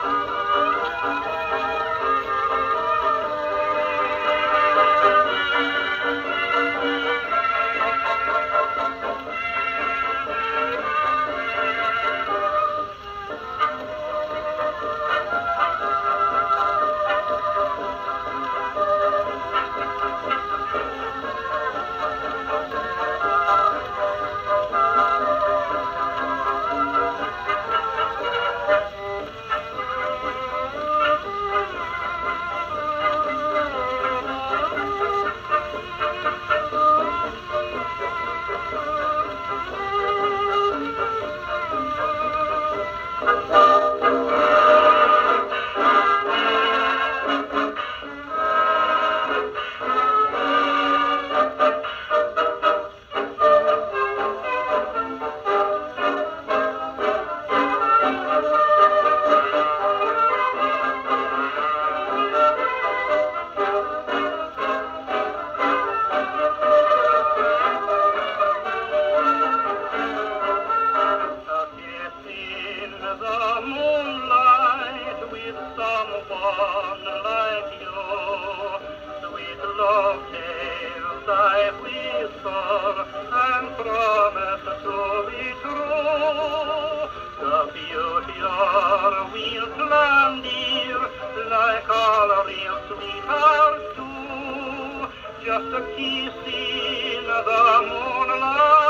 Oh. Of I whisper and promise to be true. The future will splendid like all real sweethearts do. Just a kiss in the moonlight.